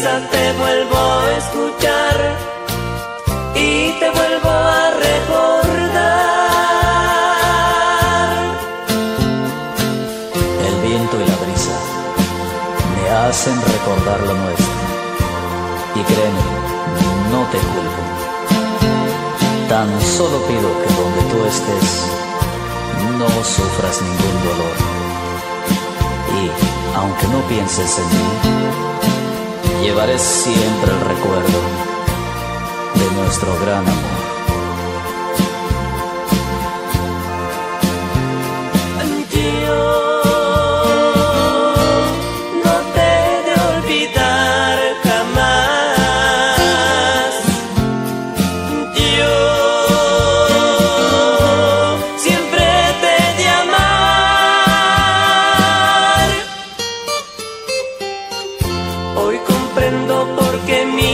te vuelvo a escuchar y te vuelvo a recordar. El viento y la brisa me hacen recordar lo nuestro. Y créeme, no te culpo. Tan solo pido que donde tú estés no sufras ningún dolor. Y aunque no pienses en mí, llevaré siempre el recuerdo de nuestro gran amor. Desde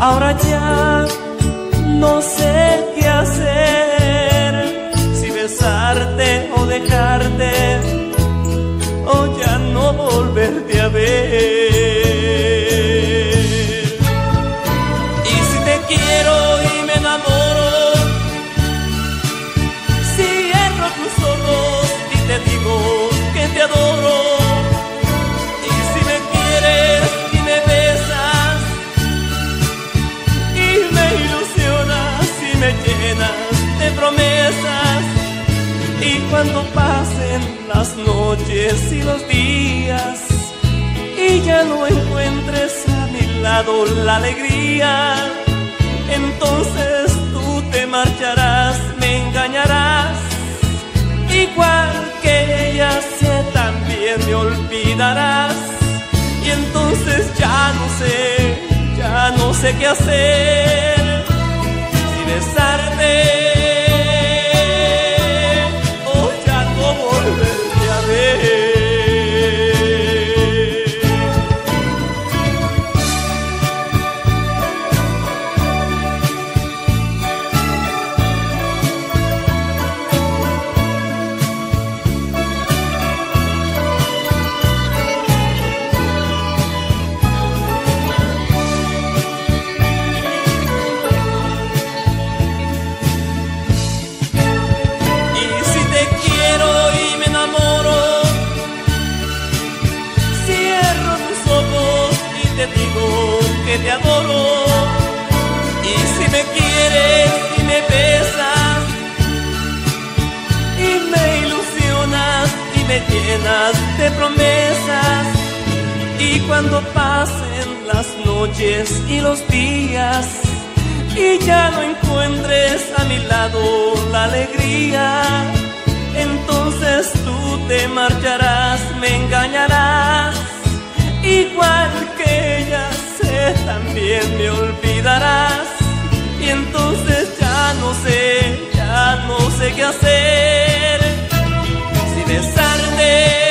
Ahora ya no sé qué hacer, si besarte o dejarte o ya no volverte a ver. Cuando pasen las noches y los días y ya no encuentres a mi lado la alegría, entonces tú te marcharás, me engañarás, igual que ella sé también me olvidarás. Y entonces ya no sé, ya no sé qué hacer, si besarte y ya no encuentres a mi lado la alegría, entonces tú te marcharás, me engañarás, igual que ella sé, también me olvidarás, y entonces ya no sé, ya no sé qué hacer, si besarte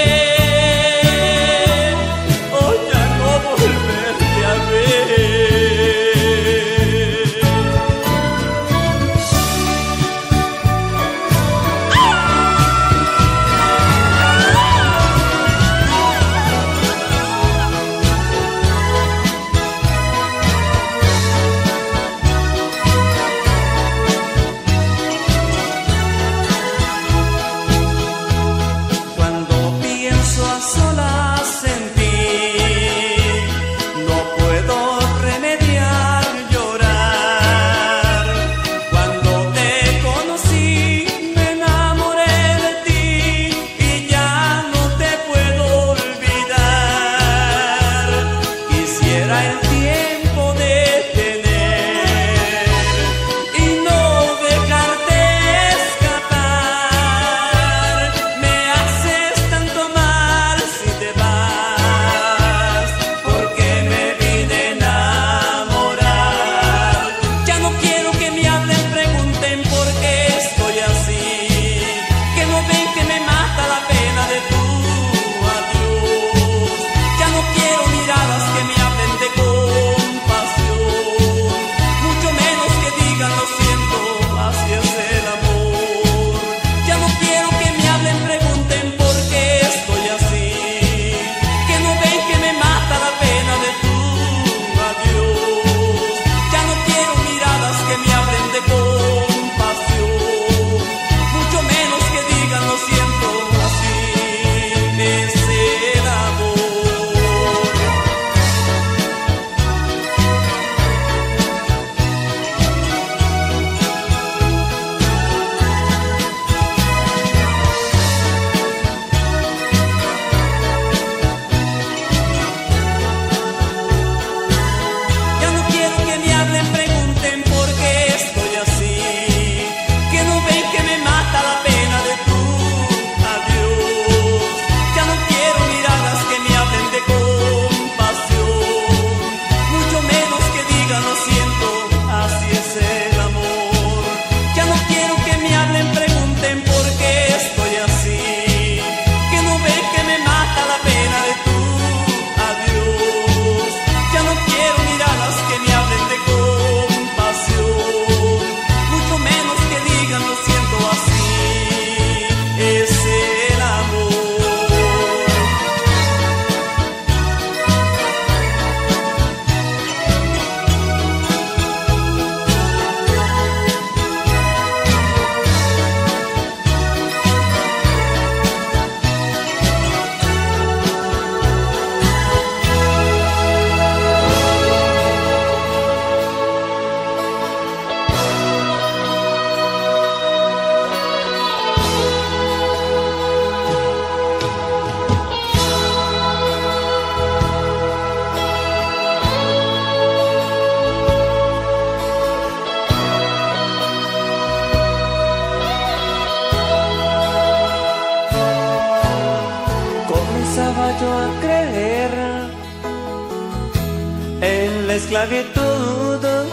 todo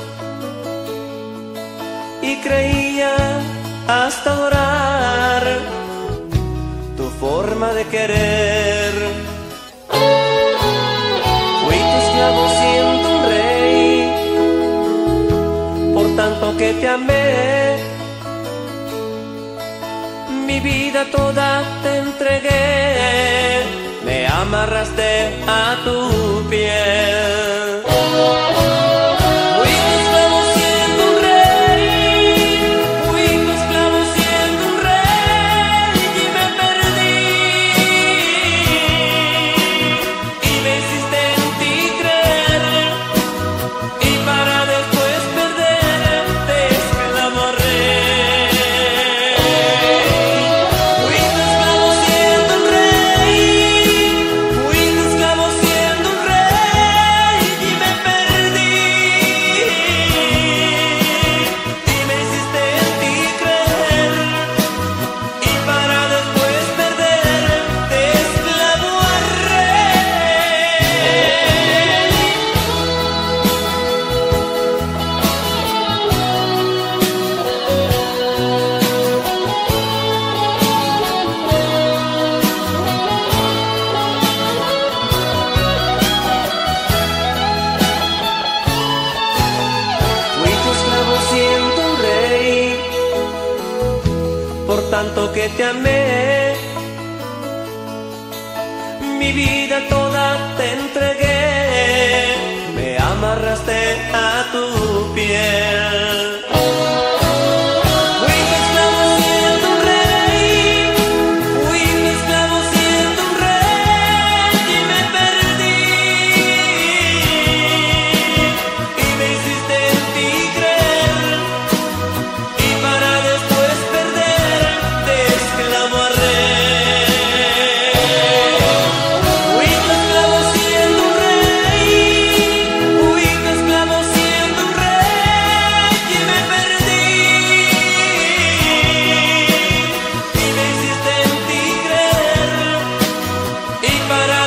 y creía hasta orar tu forma de querer. Fui tu esclavo siendo un rey, por tanto que te amé. Mi vida toda te entregué, me amarraste a tu piel. but I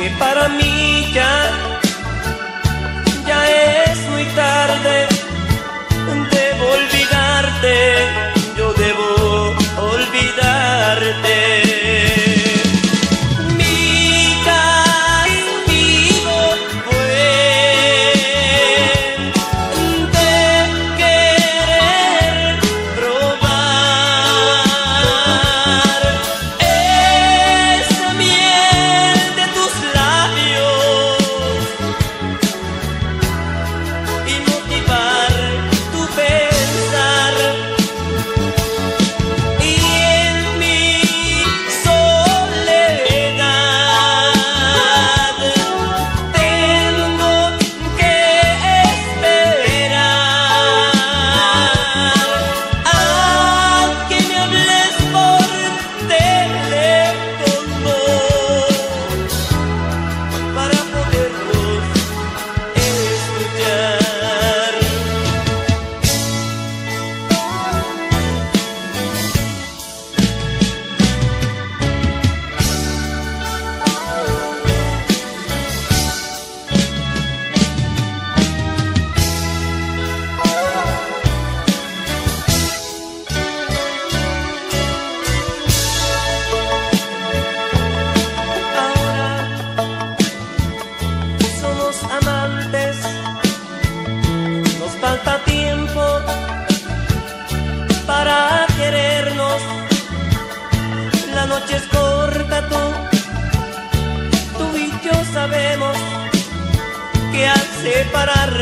que para mí ya, ya es muy tarde.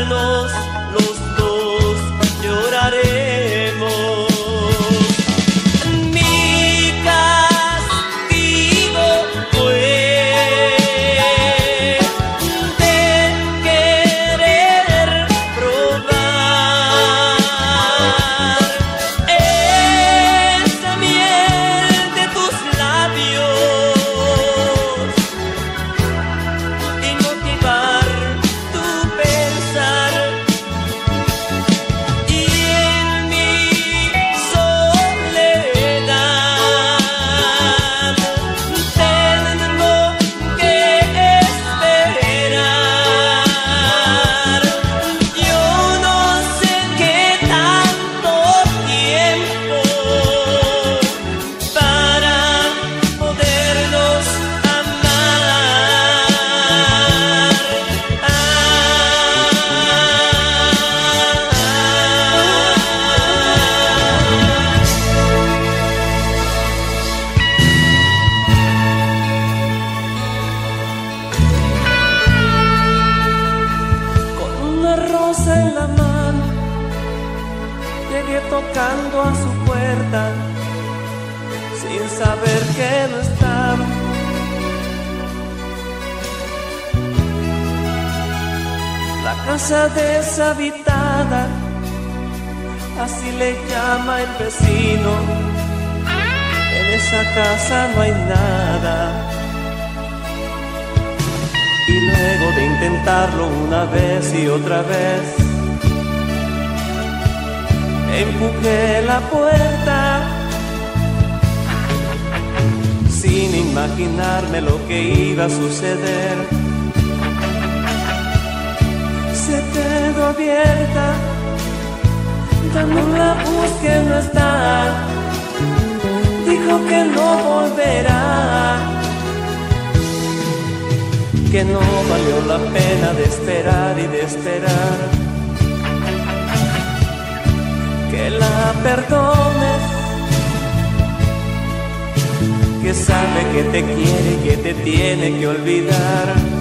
amarnos deshabitada, así le llama el vecino. En esa casa no hay nada. Y luego de intentarlo una vez y otra vez, empujé la puerta sin imaginarme lo que iba a suceder se quedó abierta, ya no la busque, no está. Dijo que no volverá, que no valió la pena de esperar y de esperar. Que la perdones, que sabe que te quiere que te tiene que olvidar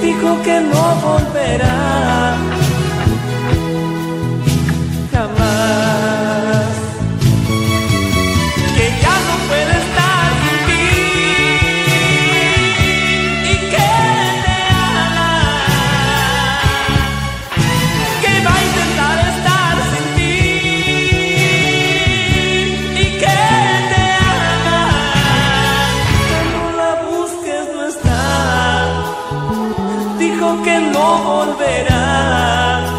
Dijo que no volverá. que no volverá.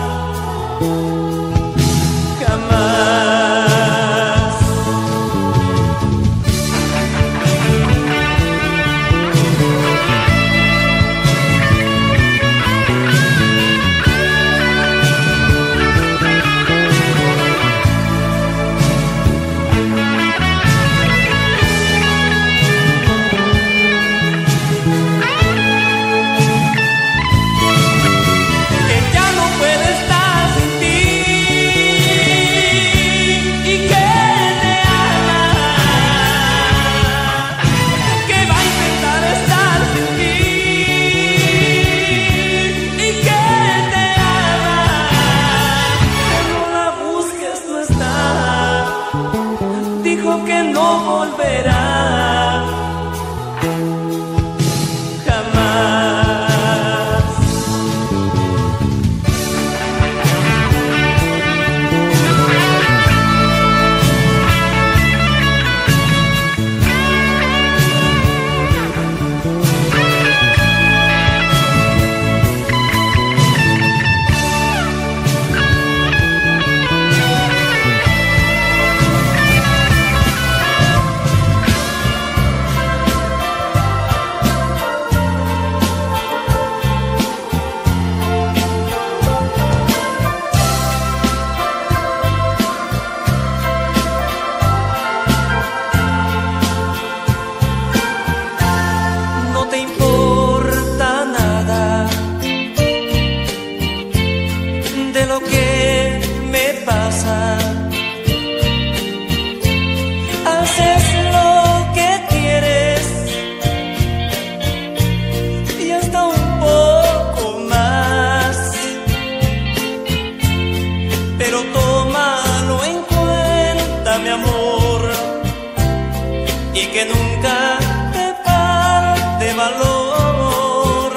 Que nunca te falte valor.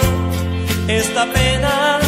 Esta pena